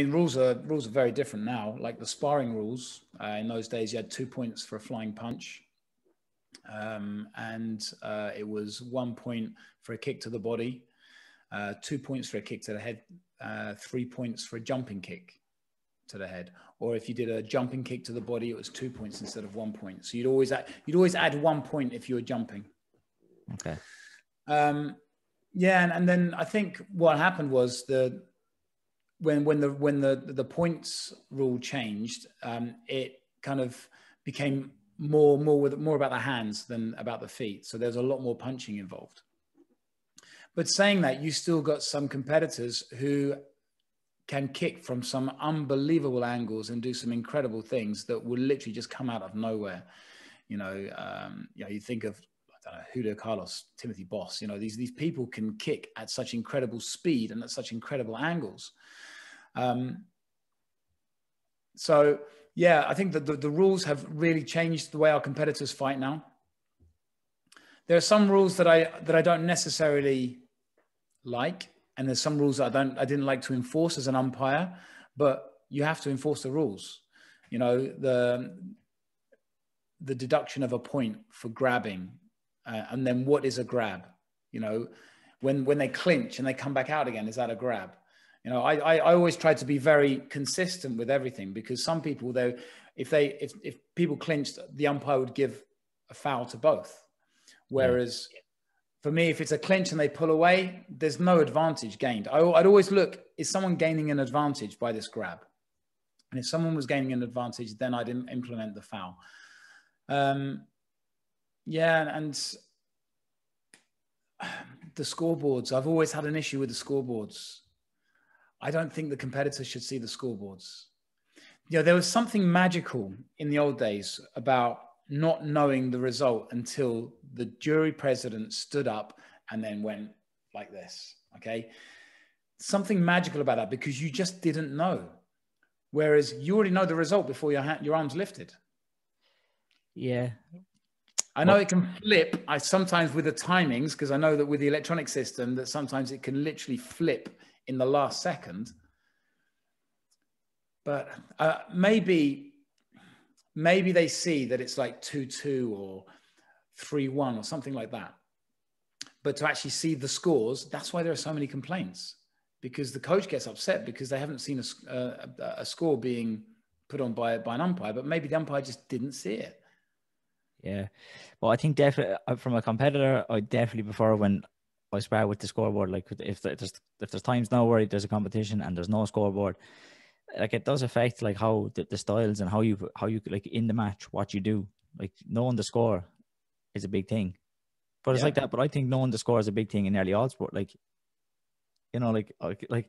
I mean, rules are rules are very different now. Like the sparring rules uh, in those days, you had two points for a flying punch, um, and uh, it was one point for a kick to the body, uh, two points for a kick to the head, uh, three points for a jumping kick to the head. Or if you did a jumping kick to the body, it was two points instead of one point. So you'd always add, you'd always add one point if you were jumping. Okay. Um, yeah, and, and then I think what happened was the when when the when the the points rule changed, um, it kind of became more more with more about the hands than about the feet. So there's a lot more punching involved. But saying that, you still got some competitors who can kick from some unbelievable angles and do some incredible things that will literally just come out of nowhere. You know, um, you know, you think of I don't know, Julio Carlos, Timothy Boss. You know, these these people can kick at such incredible speed and at such incredible angles. Um, so yeah, I think that the, the rules have really changed the way our competitors fight now. There are some rules that I that I don't necessarily like, and there's some rules that I don't I didn't like to enforce as an umpire, but you have to enforce the rules. You know the the deduction of a point for grabbing, uh, and then what is a grab? You know, when when they clinch and they come back out again, is that a grab? You know, I, I, I always try to be very consistent with everything because some people, though, if they if, if people clinched, the umpire would give a foul to both. Whereas yeah. for me, if it's a clinch and they pull away, there's no advantage gained. I, I'd always look: is someone gaining an advantage by this grab? And if someone was gaining an advantage, then I'd implement the foul. Um, yeah, and the scoreboards. I've always had an issue with the scoreboards. I don't think the competitors should see the scoreboards. You know, there was something magical in the old days about not knowing the result until the jury president stood up and then went like this. Okay. Something magical about that because you just didn't know. Whereas you already know the result before your hand, your arms lifted. Yeah. I know it can flip. I sometimes with the timings, because I know that with the electronic system, that sometimes it can literally flip in the last second. But uh, maybe, maybe they see that it's like 2 2 or 3 1 or something like that. But to actually see the scores, that's why there are so many complaints because the coach gets upset because they haven't seen a, a, a score being put on by, by an umpire, but maybe the umpire just didn't see it. Yeah. Well, I think definitely uh, from a competitor, I definitely prefer when I spar with the scoreboard. Like if there's if there's times now where there's a competition and there's no scoreboard, like it does affect like how the, the styles and how you how you like in the match what you do. Like knowing the score is a big thing. But it's yeah. like that. But I think knowing the score is a big thing in early all sport. Like, you know, like like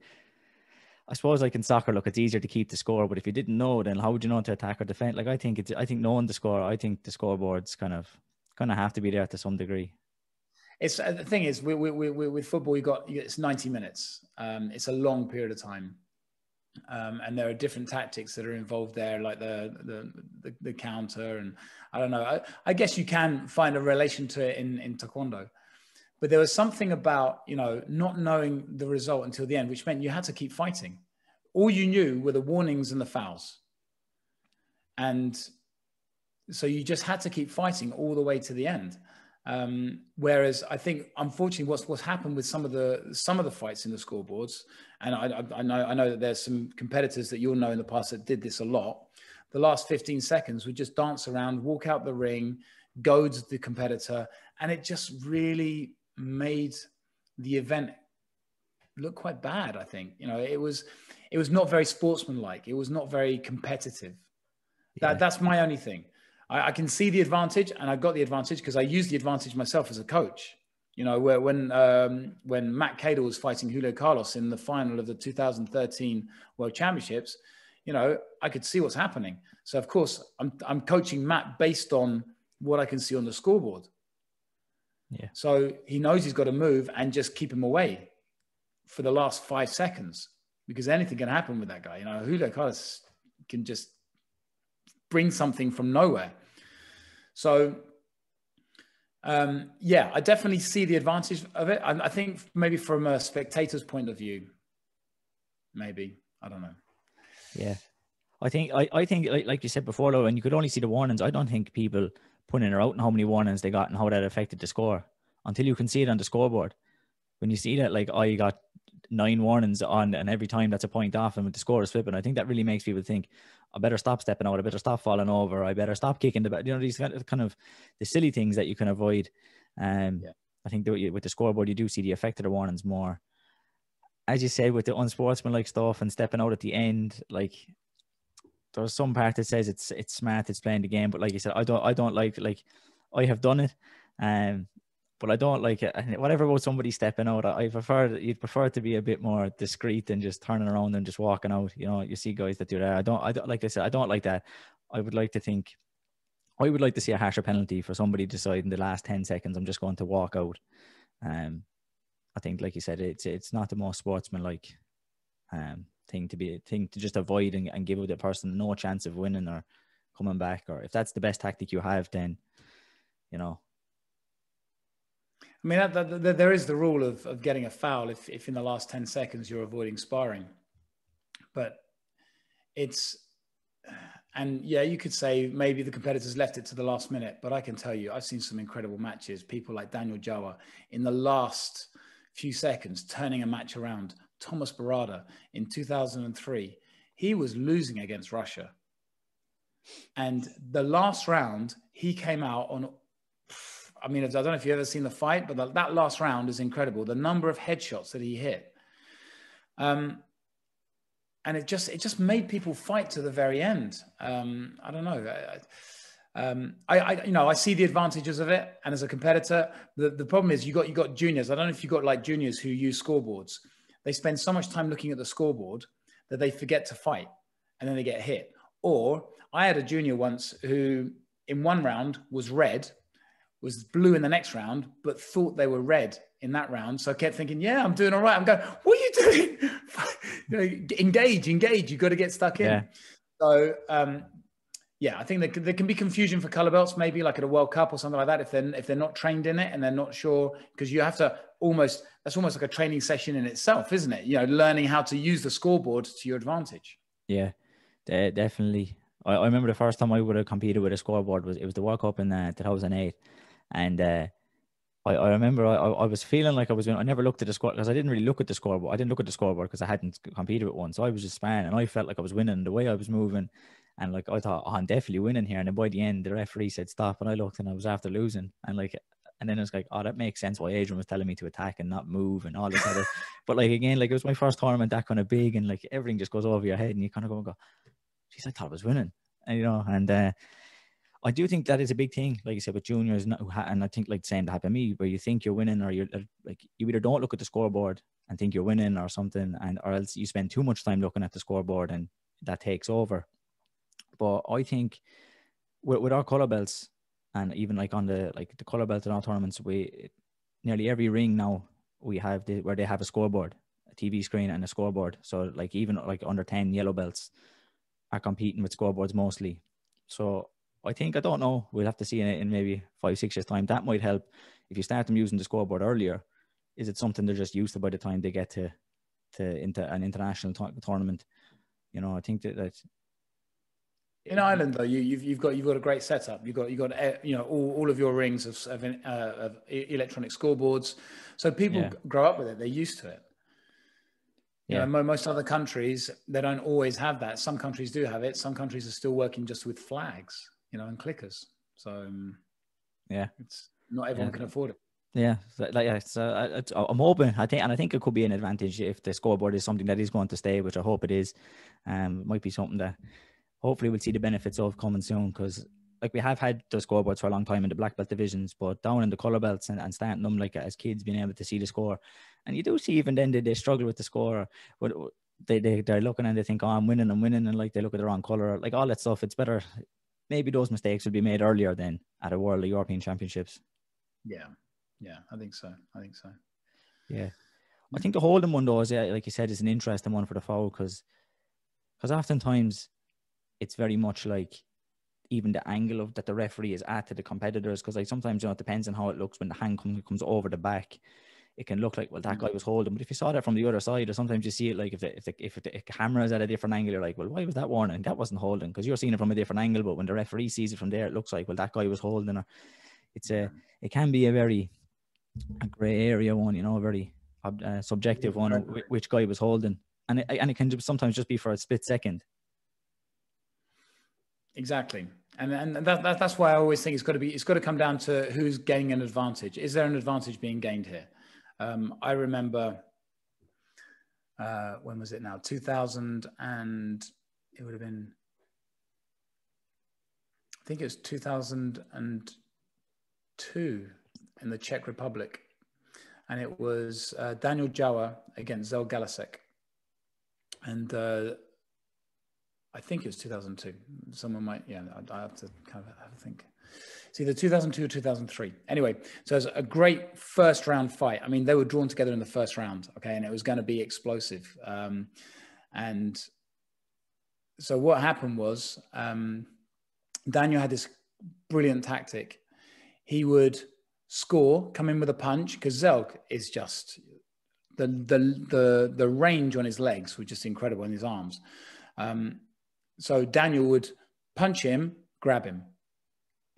I suppose like in soccer, look, it's easier to keep the score. But if you didn't know, then how would you know to attack or defend? Like I think it's I think knowing the score, I think the scoreboard's kind of kind of have to be there to some degree it's uh, the thing is we, we, we, with football you got it's 90 minutes. Um, it's a long period of time. Um, and there are different tactics that are involved there like the the, the, the counter and i don't know. I, I, guess you can find a relation to it in, in taekwondo. But there was something about you know not knowing the result until the end which meant you had to keep fighting. All you knew were the warnings and the fouls. And so you just had to keep fighting all the way to the end um, whereas I think, unfortunately, what's what's happened with some of the some of the fights in the scoreboards, and I, I, know I know that there's some competitors that you'll know in the past that did this a lot. The last 15 seconds would just dance around, walk out the ring, goad the competitor, and it just really made the event look quite bad. I think you know it was it was not very sportsmanlike. It was not very competitive. Yeah. That that's my only thing. I, I can see the advantage, and I got the advantage because I used the advantage myself as a coach. You know, where when um, when Matt Cadel was fighting Julio Carlos in the final of the 2013 World Championships, you know, I could see what's happening. So of course, I'm I'm coaching Matt based on what I can see on the scoreboard. Yeah. So he knows he's got to move and just keep him away for the last five seconds because anything can happen with that guy. You know, Julio Carlos can just bring something from nowhere. So, um, yeah, I definitely see the advantage of it. I, I think maybe from a spectator's point of view, maybe I don't know. Yeah. I think I, I think like, like you said before though, and you could only see the warnings. I don't think people putting it out and how many warnings they got and how that affected the score until you can see it on the scoreboard. When you see that, like, oh, you got nine warnings on, and every time that's a point off, and the score is flipping, I think that really makes people think, I better stop stepping out, I better stop falling over, I better stop kicking the, you know, these kind of the silly things that you can avoid. Um, yeah. I think with the scoreboard, you do see the effect of the warnings more. As you said, with the unsportsmanlike stuff and stepping out at the end, like there's some part that says it's it's smart, it's playing the game, but like you said, I don't I don't like like I have done it, um, but I don't like it. Whatever about somebody stepping out, I prefer you'd prefer to be a bit more discreet than just turning around and just walking out. You know, you see guys that do that. I don't I don't like I said I don't like that. I would like to think I would like to see a harsher penalty for somebody deciding the last ten seconds I'm just going to walk out. Um, I think, like you said, it's it's not the most sportsmanlike um, thing to be thing to just avoid and, and give the person no chance of winning or coming back. Or if that's the best tactic you have, then you know. I mean, that, that, that, there is the rule of, of getting a foul if, if in the last 10 seconds you're avoiding sparring. But it's, and yeah, you could say maybe the competitors left it to the last minute, but I can tell you, I've seen some incredible matches. People like Daniel Jawa in the last few seconds turning a match around. Thomas Barada in 2003, he was losing against Russia. And the last round, he came out on. I mean, I don't know if you've ever seen the fight, but that last round is incredible. The number of headshots that he hit. Um, and it just it just made people fight to the very end. Um, I don't know. I, um, I, I, you know I see the advantages of it, and as a competitor, the, the problem is you got you got juniors. I don't know if you got like juniors who use scoreboards. They spend so much time looking at the scoreboard that they forget to fight, and then they get hit. Or I had a junior once who, in one round, was red, was blue in the next round, but thought they were red in that round. So I kept thinking, yeah, I'm doing all right. I'm going, what are you doing? engage, engage. You've got to get stuck in. Yeah. So, um, yeah, I think there, there can be confusion for color belts, maybe like at a World Cup or something like that, if they're if they're not trained in it and they're not sure, because you have to almost that's almost like a training session in itself, isn't it? You know, learning how to use the scoreboard to your advantage. Yeah, definitely. I, I remember the first time I would have competed with a scoreboard was it was the World Cup in uh, 2008, and uh, I, I remember I, I was feeling like I was. going, I never looked at the score because I didn't really look at the scoreboard. I didn't look at the scoreboard because I hadn't competed with one, so I was just sparring, and I felt like I was winning the way I was moving, and like I thought, oh, I'm definitely winning here. And then by the end, the referee said stop, and I looked, and I was after losing, and like and then it's like, oh, that makes sense why Adrian was telling me to attack and not move and all this other. But like again, like it was my first tournament that kind of big, and like everything just goes over your head, and you kind of go and go, "Geez, I thought I was winning," and you know, and uh, I do think that is a big thing, like you said, with juniors, and I think like the same to happen to me, where you think you're winning, or you're uh, like you either don't look at the scoreboard and think you're winning, or something, and or else you spend too much time looking at the scoreboard, and that takes over. But I think with, with our color belts, and even like on the like the color belt in all tournaments, we nearly every ring now we have the, where they have a scoreboard, a TV screen, and a scoreboard. So like even like under ten yellow belts are competing with scoreboards mostly. So I think I don't know. We'll have to see in, in maybe five six years time. That might help if you start them using the scoreboard earlier. Is it something they're just used to by the time they get to to into an international t- tournament? You know, I think that, that in Ireland, though, you, you've, you've got you've got a great setup. You've got you've got uh, you know all, all of your rings of, of, uh, of electronic scoreboards, so people yeah. grow up with it. They're used to it. Yeah. You know, most other countries they don't always have that. Some countries do have it. Some countries are still working just with flags, you know, and clickers. So um, yeah, it's not everyone yeah. can afford it. Yeah, like yeah, so I, I'm hoping. I think, and I think it could be an advantage if the scoreboard is something that is going to stay, which I hope it is. Um, it might be something that hopefully we'll see the benefits of coming soon because like we have had the scoreboards for a long time in the black belt divisions, but down in the color belts and, and starting them like as kids being able to see the score, and you do see even then they, they struggle with the score, but they they they're looking and they think, oh, I'm winning, I'm winning, and like they look at the wrong color, like all that stuff. It's better. Maybe those mistakes will be made earlier than at a World or European Championships. Yeah, yeah, I think so. I think so. Yeah, I think the holding one though is yeah, like you said, is an interesting one for the foul because because oftentimes it's very much like even the angle of that the referee is at to the competitors because like sometimes you know it depends on how it looks when the hand comes comes over the back it can look like well that guy was holding, but if you saw that from the other side, or sometimes you see it like if the if the, if the camera is at a different angle, you're like, well, why was that warning? That wasn't holding because you're seeing it from a different angle. But when the referee sees it from there, it looks like well that guy was holding. Or it's a it can be a very a grey area one, you know, a very uh, subjective one, which guy was holding, and it, and it can sometimes just be for a split second. Exactly, and and that, that, that's why I always think it's got to be it's got to come down to who's gaining an advantage. Is there an advantage being gained here? Um, I remember uh, when was it now? Two thousand and it would have been. I think it was two thousand and two in the Czech Republic, and it was uh, Daniel Jawa against Zel Galasek, and uh, I think it was 2002. Someone might, yeah, I, I have to kind of have a think. It's either 2002 or 2003. Anyway, so it was a great first round fight. I mean, they were drawn together in the first round, okay, and it was going to be explosive. Um, and so what happened was um, Daniel had this brilliant tactic. He would score, come in with a punch, because Zelk is just the the the the range on his legs was just incredible in his arms. Um, so Daniel would punch him, grab him,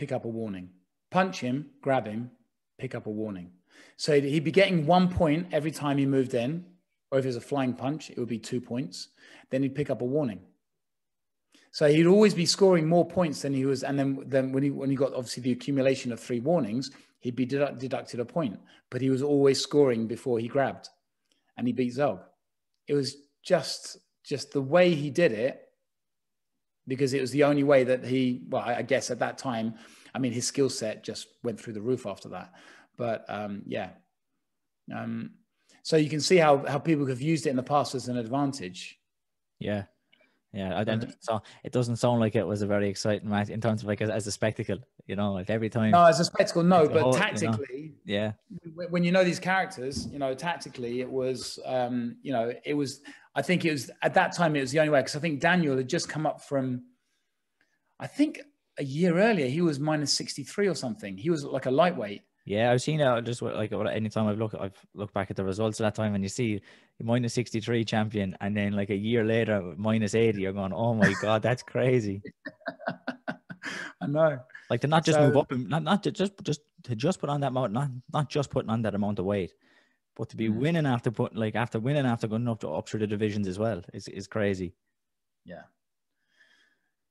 pick up a warning. Punch him, grab him, pick up a warning. So he'd be getting one point every time he moved in, or if it was a flying punch, it would be two points. Then he'd pick up a warning. So he'd always be scoring more points than he was. And then, then when he when he got obviously the accumulation of three warnings, he'd be deduct, deducted a point. But he was always scoring before he grabbed, and he beat Zog. It was just just the way he did it because it was the only way that he, well, I guess at that time, I mean, his skill set just went through the roof after that. But um, yeah. Um, so you can see how, how people have used it in the past as an advantage. Yeah. Yeah, I don't. So it doesn't sound like it was a very exciting match in terms of like as, as a spectacle. You know, like every time. No, as a spectacle, no. But whole, tactically, you know, yeah. When you know these characters, you know, tactically, it was, um, you know, it was. I think it was at that time it was the only way because I think Daniel had just come up from, I think a year earlier he was minus sixty three or something. He was like a lightweight. Yeah, I've seen it just like anytime I've looked, I've looked back at the results of that time, and you see minus sixty three champion, and then like a year later minus eighty. You're going, oh my god, that's crazy. I know. Like to not just so, move up, and not not to just just to just put on that amount, not not just putting on that amount of weight, but to be mm. winning after put like after winning after going up to up through the divisions as well is is crazy. Yeah.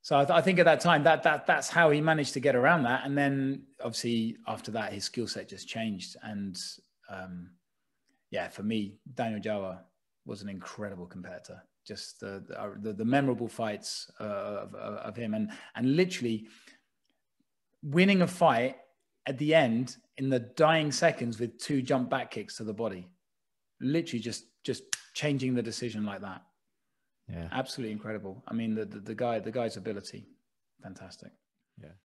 So I, th- I, think at that time that that that's how he managed to get around that, and then obviously after that his skill set just changed, and um, yeah, for me Daniel Jawa was an incredible competitor. Just the the, the, the memorable fights uh, of, of him, and and literally winning a fight at the end in the dying seconds with two jump back kicks to the body. Literally just just changing the decision like that. Yeah. Absolutely incredible. I mean the, the, the guy the guy's ability, fantastic. Yeah.